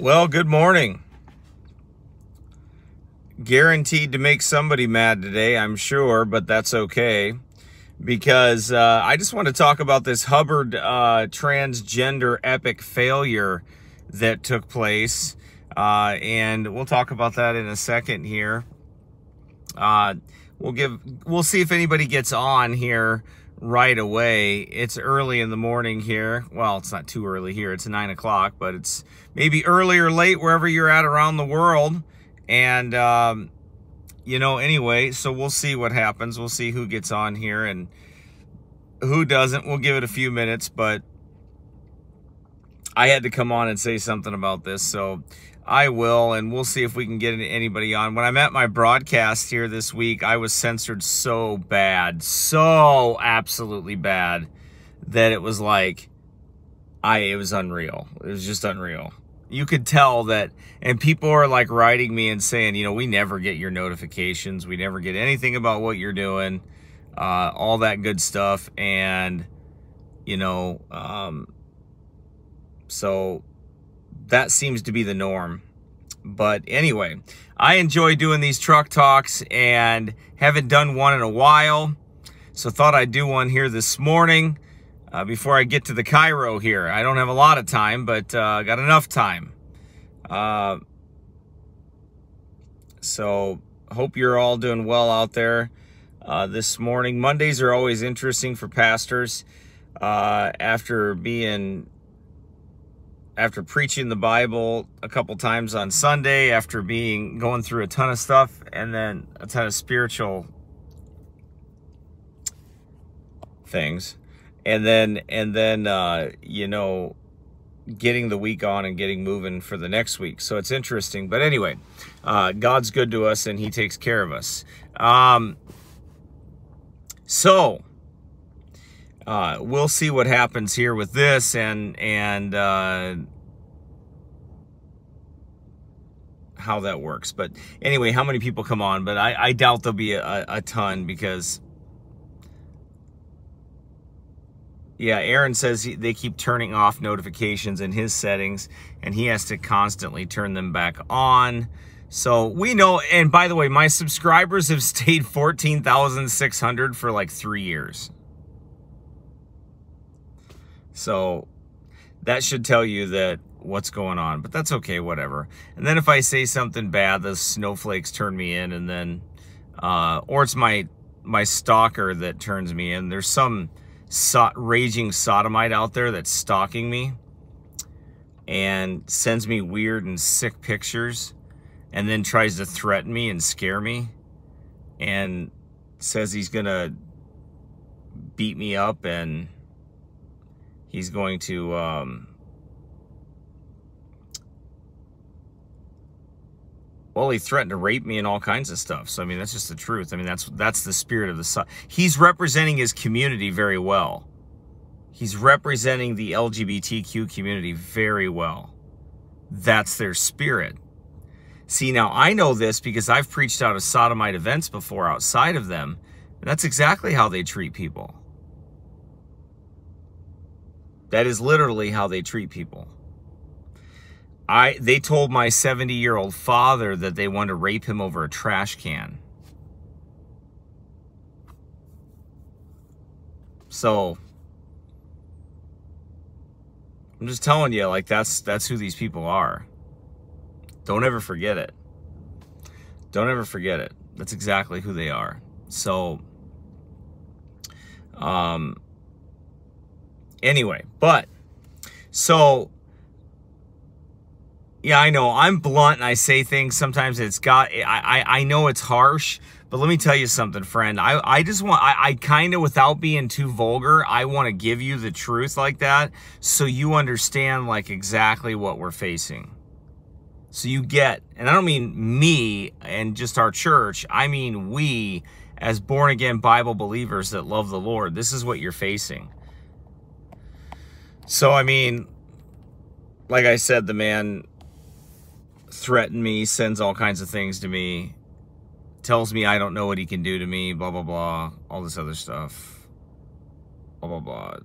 Well, good morning. Guaranteed to make somebody mad today, I'm sure, but that's okay. Because uh, I just want to talk about this Hubbard uh, transgender epic failure that took place. Uh, and we'll talk about that in a second here. Uh, we'll give, we'll see if anybody gets on here right away. It's early in the morning here. Well, it's not too early here. It's nine o'clock, but it's maybe early or late wherever you're at around the world. And, um, you know, anyway, so we'll see what happens. We'll see who gets on here and who doesn't. We'll give it a few minutes, but I had to come on and say something about this. So I will, and we'll see if we can get anybody on. When I'm at my broadcast here this week, I was censored so bad, so absolutely bad, that it was like, I it was unreal. It was just unreal. You could tell that, and people are like writing me and saying, you know, we never get your notifications. We never get anything about what you're doing, uh, all that good stuff. And, you know, um, so that seems to be the norm. But anyway, I enjoy doing these truck talks and haven't done one in a while. So thought I'd do one here this morning uh, before I get to the Cairo here. I don't have a lot of time, but uh, got enough time. Uh, so hope you're all doing well out there uh, this morning. Mondays are always interesting for pastors. Uh, after being after preaching the Bible a couple times on Sunday, after being going through a ton of stuff, and then a ton of spiritual things, and then and then uh, you know getting the week on and getting moving for the next week. So it's interesting. But anyway, uh, God's good to us and He takes care of us. Um, so uh, we'll see what happens here with this and and uh, how that works. But anyway, how many people come on? But I, I doubt there'll be a, a ton because yeah, Aaron says he, they keep turning off notifications in his settings and he has to constantly turn them back on. So we know, and by the way, my subscribers have stayed 14,600 for like three years. So that should tell you that what's going on, but that's okay, whatever. And then if I say something bad, the snowflakes turn me in and then, uh, or it's my, my stalker that turns me in. There's some so raging sodomite out there that's stalking me and sends me weird and sick pictures and then tries to threaten me and scare me and says he's gonna beat me up and he's going to um, well he threatened to rape me and all kinds of stuff. So i mean that's just the truth. I mean that's that's the spirit of the son he's representing his community very well. He's representing the lgbtq community very well. That's their spirit. See now i know this because i've preached out of sodomite events before outside of them and that's exactly how they treat people. That is literally how they treat people. I they told my 70-year-old father that they wanted to rape him over a trash can. So I'm just telling you like that's that's who these people are. Don't ever forget it. Don't ever forget it. That's exactly who they are. So um Anyway, but so yeah, I know I'm blunt and I say things sometimes it's got I I, I know it's harsh, but let me tell you something, friend. I, I just want, I, I kind of, without being too vulgar, I want to give you the truth like that so you understand like exactly what we're facing. So you get, and I don't mean me and just our church, I mean we as born again Bible believers that love the Lord. This is what you're facing. So, I mean, like I said, the man threatened me, sends all kinds of things to me, tells me I don't know what he can do to me, blah, blah, blah, all this other stuff, blah, blah, blah.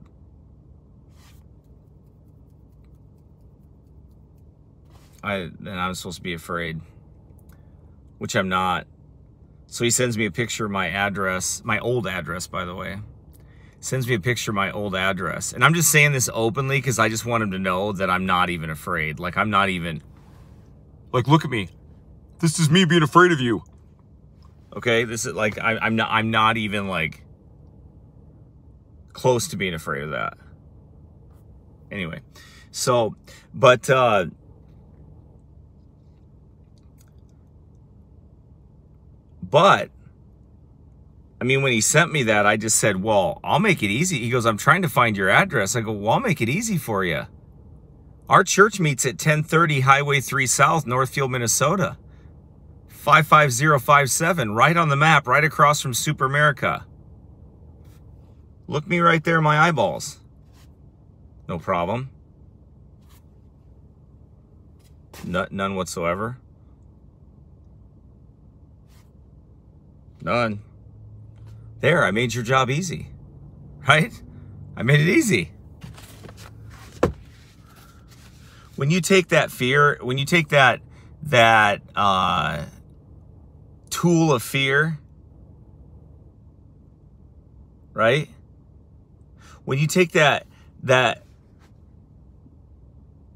I and I'm supposed to be afraid, which I'm not. So he sends me a picture of my address, my old address, by the way. Sends me a picture of my old address. And I'm just saying this openly because I just want him to know that I'm not even afraid. Like, I'm not even. Like, look at me. This is me being afraid of you. Okay, this is like I, I'm not. I'm not even like close to being afraid of that. Anyway, so, but uh, but I mean, when he sent me that, I just said, well, I'll make it easy. He goes, I'm trying to find your address. I go, well, I'll make it easy for you. Our church meets at 1030 Highway 3 South, Northfield, Minnesota. 55057, right on the map, right across from Super America. Look me right there in my eyeballs. No problem. None, none whatsoever. None. There, I made your job easy. Right? I made it easy. When you take that fear, when you take that that uh, tool of fear, right? When you take that that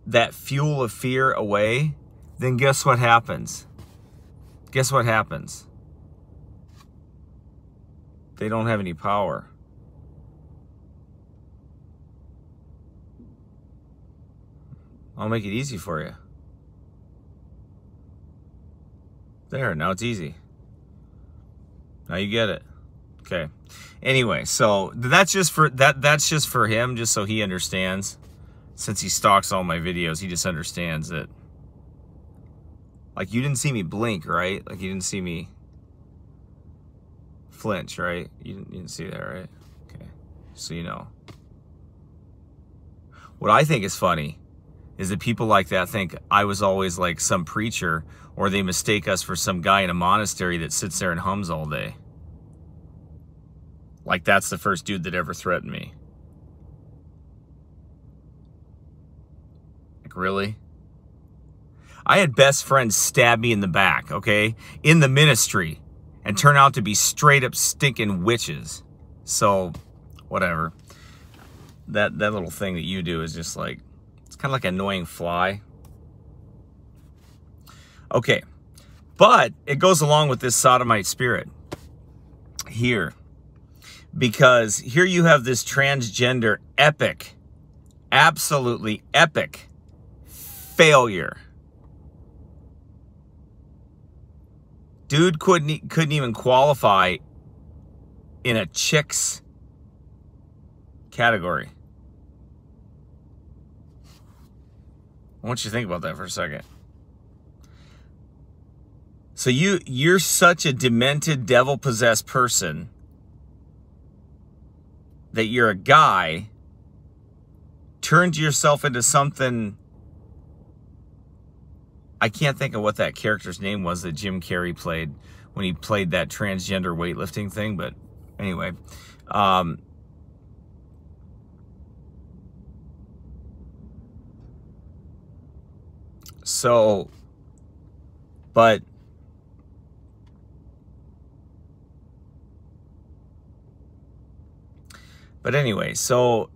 that fuel of fear away, then guess what happens? Guess what happens? They don't have any power. I'll make it easy for you. There, now it's easy. Now you get it. Okay. Anyway, so that's just for that that's just for him just so he understands. Since he stalks all my videos, he just understands that like you didn't see me blink, right? Like you didn't see me flinch, right? You didn't, you didn't see that, right? Okay. So you know. What I think is funny is that people like that think I was always like some preacher or they mistake us for some guy in a monastery that sits there and hums all day. Like that's the first dude that ever threatened me. Like really? I had best friends stab me in the back, okay? In the ministry and turn out to be straight up stinking witches. So, whatever. That that little thing that you do is just like it's kind of like an annoying fly. Okay. But it goes along with this sodomite spirit here because here you have this transgender epic, absolutely epic failure. Dude couldn't couldn't even qualify in a chicks category. I want you to think about that for a second. So you you're such a demented devil possessed person that you're a guy turned yourself into something I can't think of what that character's name was that Jim Carrey played when he played that transgender weightlifting thing, but anyway. Um, so, but But anyway, so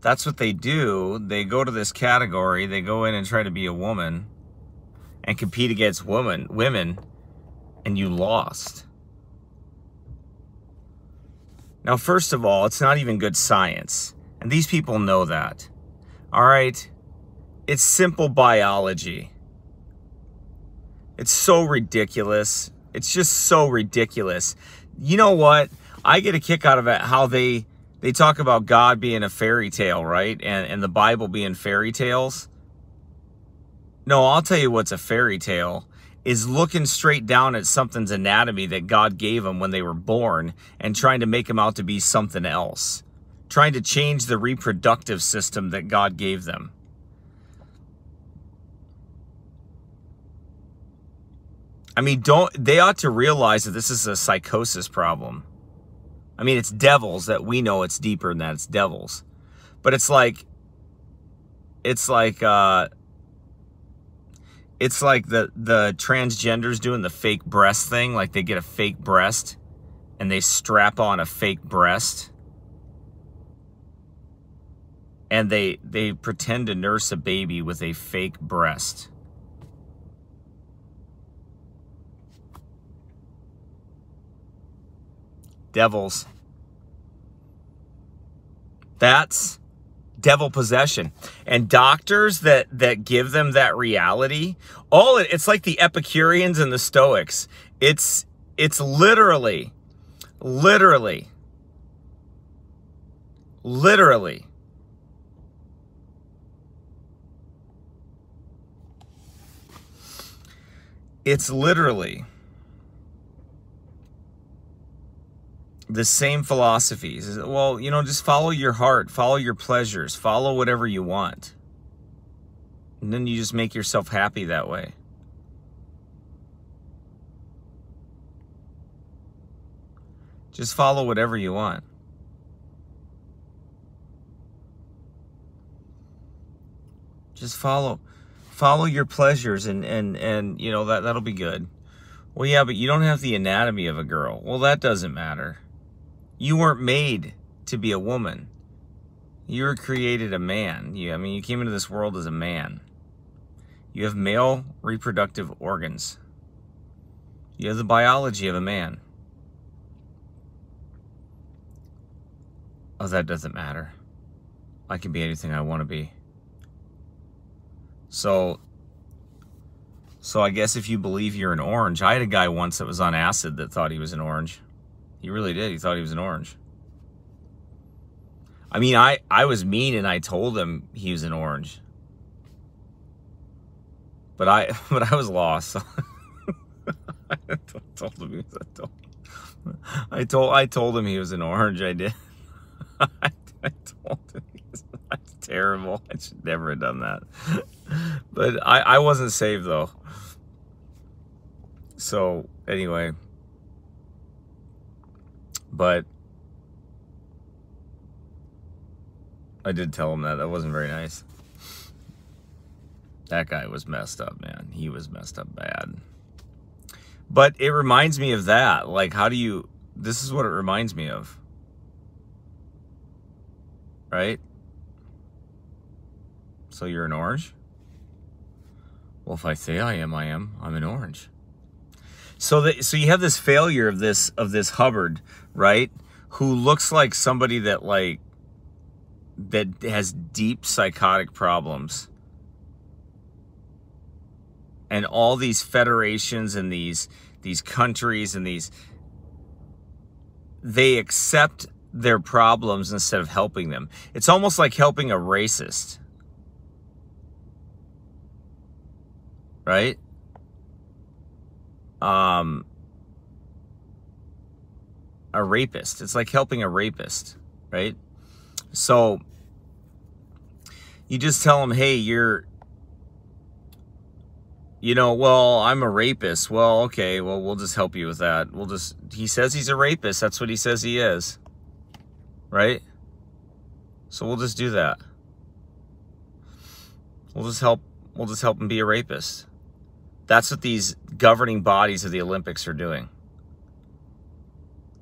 that's what they do. They go to this category, they go in and try to be a woman and compete against women, women, and you lost. Now, first of all, it's not even good science. And these people know that. All right? It's simple biology. It's so ridiculous. It's just so ridiculous. You know what? I get a kick out of it how they they talk about God being a fairy tale, right? And and the Bible being fairy tales. No, I'll tell you what's a fairy tale is looking straight down at something's anatomy that God gave them when they were born and trying to make them out to be something else. Trying to change the reproductive system that God gave them. I mean, don't they ought to realize that this is a psychosis problem. I mean, it's devils that we know it's deeper than that. It's devils. But it's like it's like uh it's like the the transgenders doing the fake breast thing like they get a fake breast and they strap on a fake breast and they they pretend to nurse a baby with a fake breast. Devils. That's devil possession. And doctors that that give them that reality all it, it's like the epicureans and the stoics. It's it's literally literally literally it's literally the same philosophies. Well, you know, just follow your heart, follow your pleasures, follow whatever you want. And then you just make yourself happy that way. Just follow whatever you want. Just follow follow your pleasures and and and you know that that'll be good. Well, yeah, but you don't have the anatomy of a girl. Well, that doesn't matter. You weren't made to be a woman. You were created a man. You, I mean, you came into this world as a man. You have male reproductive organs. You have the biology of a man. Oh, that doesn't matter. I can be anything I want to be. So, so I guess if you believe you're an orange, I had a guy once that was on acid that thought he was an orange. He really did. He thought he was an orange. I mean, I, I was mean and I told him he was an orange. But I but I was lost. I told him a told, I told I told him he was an orange. I did. I, I told him that's terrible. I should never have done that. But I I wasn't saved though. So anyway. But I did tell him that. That wasn't very nice. That guy was messed up, man. He was messed up bad. But it reminds me of that. Like, how do you... This is what it reminds me of. Right? So you're an orange? Well, if I say I am, I am. I'm an orange. So that so you have this failure of this of this Hubbard, right? Who looks like somebody that like that has deep psychotic problems. And all these federations and these these countries and these they accept their problems instead of helping them. It's almost like helping a racist. Right? um, a rapist. It's like helping a rapist, right? So you just tell them, hey, you're, you know, well, I'm a rapist. Well, okay, well, we'll just help you with that. We'll just, he says he's a rapist. That's what he says he is, right? So we'll just do that. We'll just help, we'll just help him be a rapist. That's what these governing bodies of the Olympics are doing.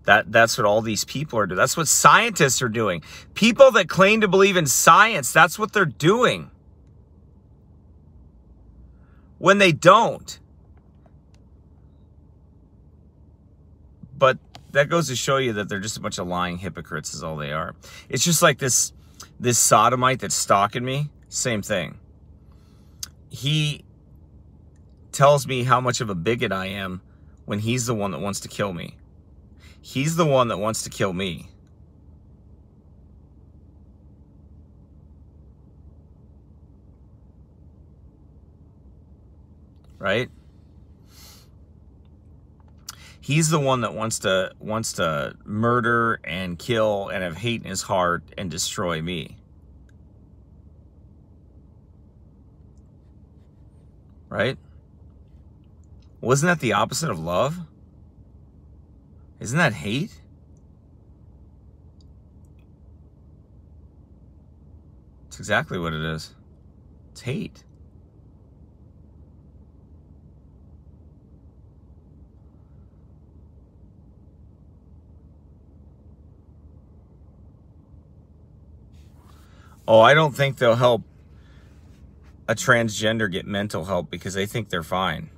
That, that's what all these people are doing. That's what scientists are doing. People that claim to believe in science, that's what they're doing. When they don't. But that goes to show you that they're just a bunch of lying hypocrites is all they are. It's just like this, this sodomite that's stalking me. Same thing. He tells me how much of a bigot I am when he's the one that wants to kill me. He's the one that wants to kill me. Right? He's the one that wants to wants to murder and kill and have hate in his heart and destroy me. Right? Wasn't that the opposite of love? Isn't that hate? It's exactly what it is. It's hate. Oh, I don't think they'll help a transgender get mental help because they think they're fine.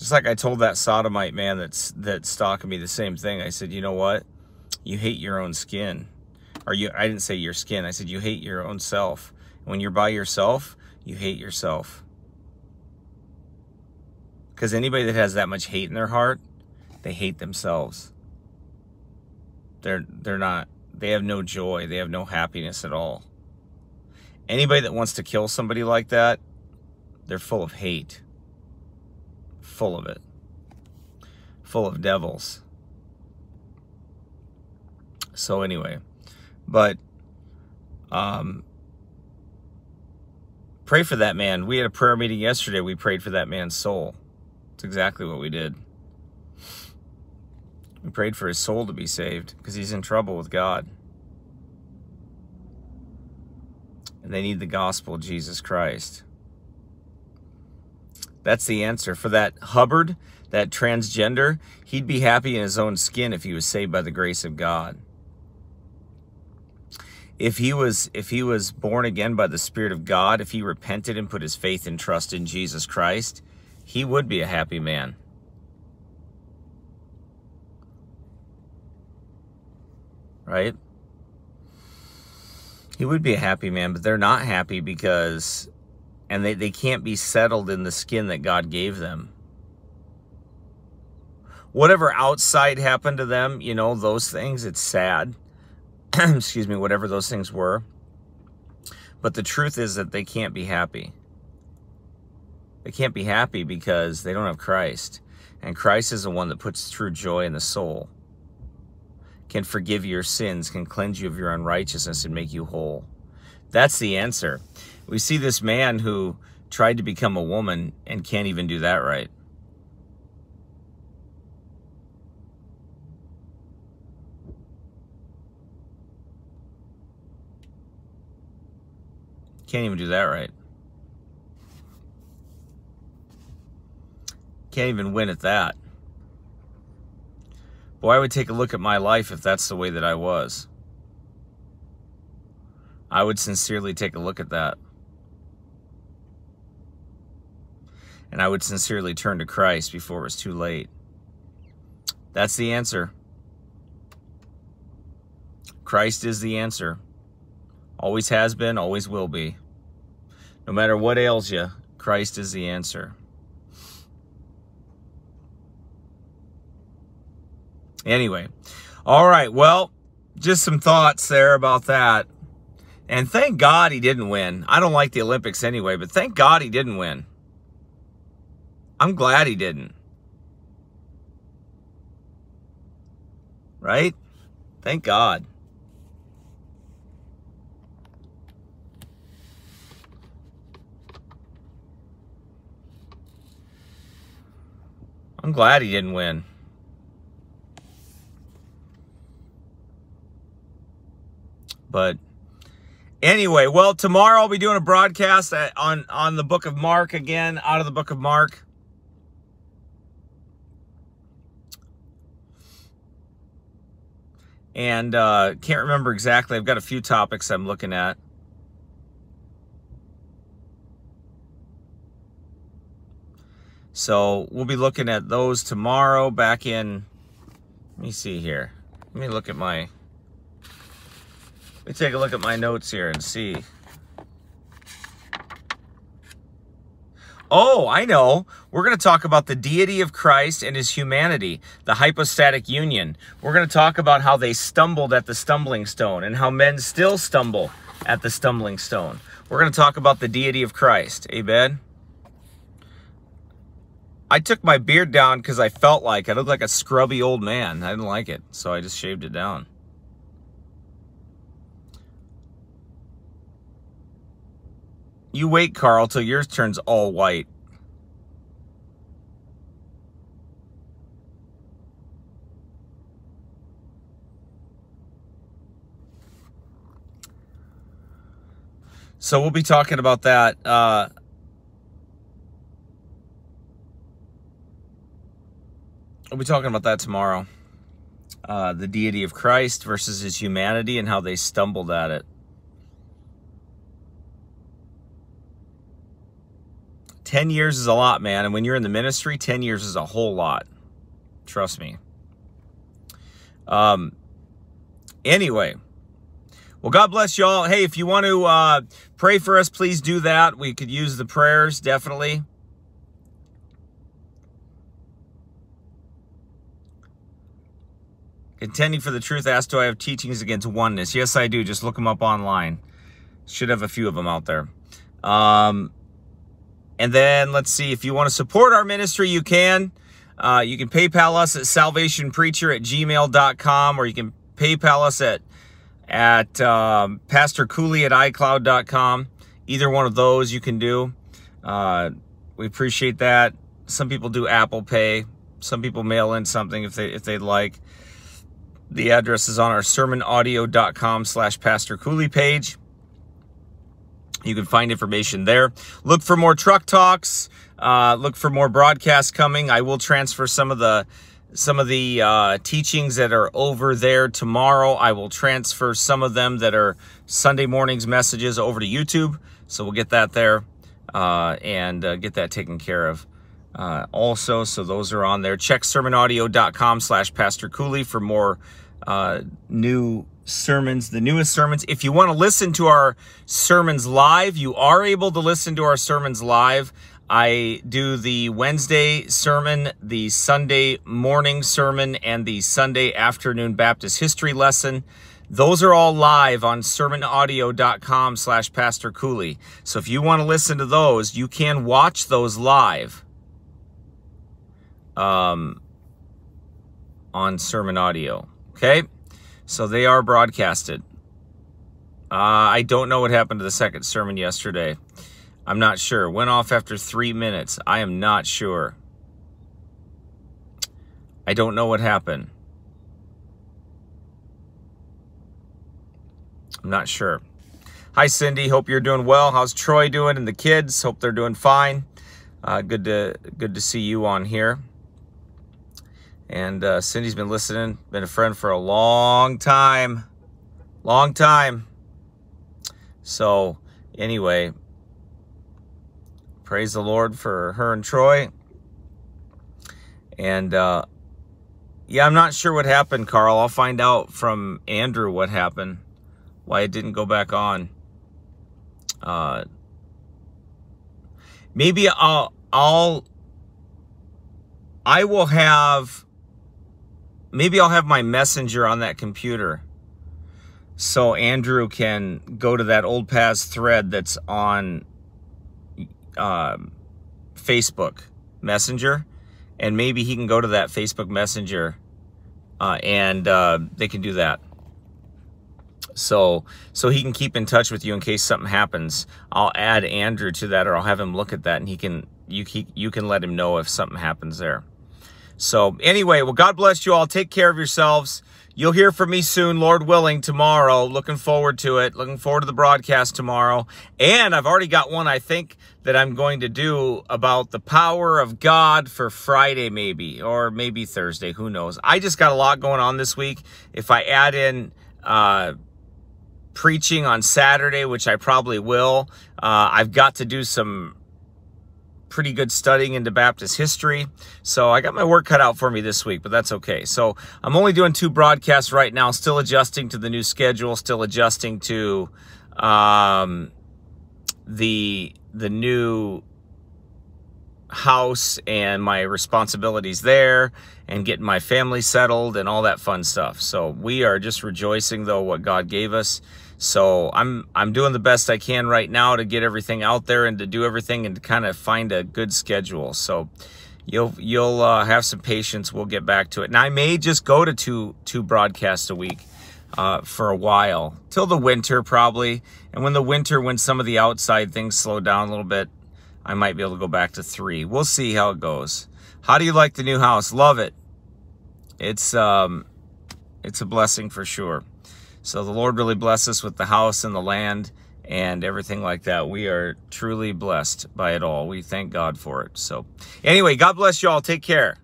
Just like I told that sodomite man that's that's stalking me the same thing. I said, you know what? You hate your own skin. Or you I didn't say your skin. I said you hate your own self. When you're by yourself, you hate yourself. Because anybody that has that much hate in their heart, they hate themselves. They're they're not they have no joy. They have no happiness at all. Anybody that wants to kill somebody like that, they're full of hate. Full of it. Full of devils. So anyway, but um, pray for that man. We had a prayer meeting yesterday. We prayed for that man's soul. It's exactly what we did. We prayed for his soul to be saved because he's in trouble with God. And they need the gospel of Jesus Christ. That's the answer. For that Hubbard, that transgender, he'd be happy in his own skin if he was saved by the grace of God. If he was if he was born again by the Spirit of God, if he repented and put his faith and trust in Jesus Christ, he would be a happy man. right? He would be a happy man, but they're not happy because, and they, they can't be settled in the skin that God gave them. Whatever outside happened to them, you know, those things, it's sad. Excuse me, whatever those things were. But the truth is that they can't be happy. They can't be happy because they don't have Christ. And Christ is the one that puts true joy in the soul can forgive your sins, can cleanse you of your unrighteousness, and make you whole. That's the answer. We see this man who tried to become a woman and can't even do that right. Can't even do that right. Can't even win at that. Boy, I would take a look at my life if that's the way that I was. I would sincerely take a look at that. And I would sincerely turn to Christ before it was too late. That's the answer. Christ is the answer. Always has been, always will be. No matter what ails you, Christ is the answer. Anyway, all right. Well, just some thoughts there about that. And thank God he didn't win. I don't like the Olympics anyway, but thank God he didn't win. I'm glad he didn't. Right? Thank God. I'm glad he didn't win. But anyway, well, tomorrow I'll be doing a broadcast on, on the book of Mark again, out of the book of Mark. And uh, can't remember exactly. I've got a few topics I'm looking at. So we'll be looking at those tomorrow back in, let me see here. Let me look at my let me take a look at my notes here and see. Oh, I know. We're going to talk about the deity of Christ and his humanity, the hypostatic union. We're going to talk about how they stumbled at the stumbling stone and how men still stumble at the stumbling stone. We're going to talk about the deity of Christ. Amen. I took my beard down because I felt like I looked like a scrubby old man. I didn't like it, so I just shaved it down. You wait, Carl, till yours turns all white. So we'll be talking about that. Uh, we'll be talking about that tomorrow. Uh, the deity of Christ versus his humanity and how they stumbled at it. 10 years is a lot, man. And when you're in the ministry, 10 years is a whole lot. Trust me. Um, anyway, well, God bless y'all. Hey, if you want to uh, pray for us, please do that. We could use the prayers, definitely. Contending for the truth, asked, do I have teachings against oneness? Yes, I do. Just look them up online. Should have a few of them out there. Um, and then let's see, if you want to support our ministry, you can. Uh, you can PayPal us at salvationpreacher at gmail.com or you can PayPal us at at um, Pastor Cooley at iCloud.com. Either one of those you can do. Uh, we appreciate that. Some people do Apple Pay. Some people mail in something if they if they'd like. The address is on our sermonaudio.com slash Pastor Cooley page. You can find information there. Look for more truck talks. Uh, look for more broadcasts coming. I will transfer some of the some of the uh, teachings that are over there tomorrow. I will transfer some of them that are Sunday morning's messages over to YouTube. So we'll get that there uh, and uh, get that taken care of. Uh, also, so those are on there. Check sermonaudio.com slash Pastor Cooley for more uh, new sermons, the newest sermons. If you want to listen to our sermons live, you are able to listen to our sermons live. I do the Wednesday sermon, the Sunday morning sermon, and the Sunday afternoon Baptist history lesson. Those are all live on sermonaudio.com slash Pastor Cooley. So if you want to listen to those, you can watch those live um, on Sermon Audio. Okay? So they are broadcasted. Uh, I don't know what happened to the second sermon yesterday. I'm not sure. Went off after three minutes. I am not sure. I don't know what happened. I'm not sure. Hi, Cindy. Hope you're doing well. How's Troy doing and the kids? Hope they're doing fine. Uh, good to good to see you on here. And uh, Cindy's been listening, been a friend for a long time. Long time. So, anyway, praise the Lord for her and Troy. And, uh, yeah, I'm not sure what happened, Carl. I'll find out from Andrew what happened, why it didn't go back on. Uh, maybe I'll, I'll, I will have maybe I'll have my messenger on that computer so Andrew can go to that Old Paths thread that's on um, Facebook Messenger, and maybe he can go to that Facebook Messenger, uh, and uh, they can do that. So, so he can keep in touch with you in case something happens. I'll add Andrew to that, or I'll have him look at that, and he can you he, you can let him know if something happens there. So anyway, well, God bless you all. Take care of yourselves. You'll hear from me soon, Lord willing, tomorrow. Looking forward to it. Looking forward to the broadcast tomorrow. And I've already got one, I think, that I'm going to do about the power of God for Friday, maybe, or maybe Thursday. Who knows? I just got a lot going on this week. If I add in, uh, preaching on Saturday, which I probably will, uh, I've got to do some pretty good studying into Baptist history. So I got my work cut out for me this week, but that's okay. So I'm only doing two broadcasts right now, still adjusting to the new schedule, still adjusting to um, the the new house and my responsibilities there and getting my family settled and all that fun stuff. So we are just rejoicing though what God gave us so I'm I'm doing the best I can right now to get everything out there and to do everything and to kind of find a good schedule. So you'll you'll uh, have some patience. We'll get back to it. And I may just go to two two broadcasts a week uh, for a while till the winter probably. And when the winter, when some of the outside things slow down a little bit, I might be able to go back to three. We'll see how it goes. How do you like the new house? Love it. It's um, it's a blessing for sure. So the Lord really blessed us with the house and the land and everything like that. We are truly blessed by it all. We thank God for it. So, anyway, God bless y'all. Take care.